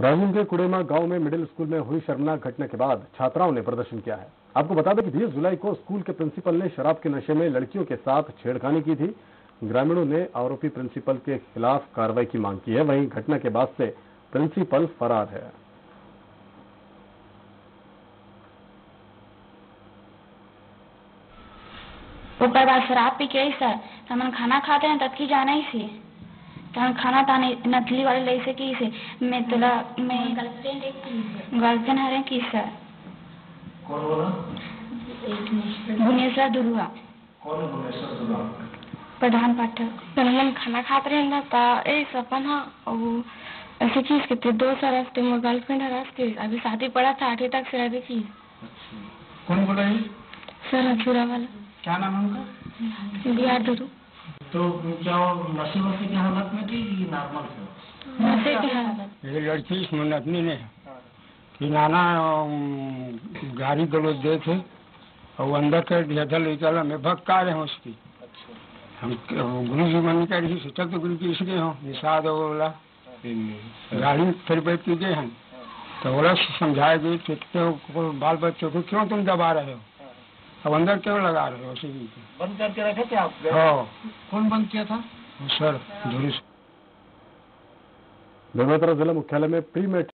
राजिम के कुड़ेमा गाँव में मिडिल स्कूल में हुई शर्मनाक घटना के बाद छात्राओं ने प्रदर्शन किया है। आपको बता दें कि 20 जुलाई को स्कूल के प्रिंसिपल ने शराब के नशे में लड़कियों के साथ छेड़खानी की थी। ग्रामीणों ने आरोपी प्रिंसिपल के खिलाफ कार्रवाई की मांग की है। वहीं घटना के बाद से प्रिंसिपल फरार है। ऊपर बाद शराब पी के सर। तो हम खाना खाते हैं, तब की जाना ही से तो हम खाना ताने नथली वाले ले से की से मैं तोला मैं गर्लफ्रेंड हरे की सर कौन बोला? भुवनेश्वर दुरुआ कौन है भुवनेश्वर दुर्गा? प्रधान पाठक। जब हम खाना खाते रहे ना तो ए सपन हाँ और ऐसे चीज़ के थे दो साल रस्ते में गर्लफ्रेंड है रस्ते अभी शादी पड़ा था आठवीं तक से रहती थी कौन बोला ये? सर अछूरा वाला। क्या नाम है उनका? बिहार दुरू तो क्या नशे वशे की हालत में थी कि नॉर्मल थे? ये लड़की इस मुन्नतनी ने कि नाना गाड़ी गलोच दे थे और अंदर कर दिया था ले चला। मैं भक्का रहे हूँ उसकी। हम गुरु जी मन कर रही सोचा तो गुरु जी इसलिए हूँ। निषाद और बोला। गाड़ी फिर बैठ के गए हैं तो बोला समझाए गए थे तो बाल बच्चों को क्यों तुम दबा रहे हो? अब अंदर क्यों लगा रहे हो उसी बंद करके रखे थे आप? हाँ। कौन बंद किया था? सर धुरी बेमेतरा जिला मुख्यालय में प्री मेट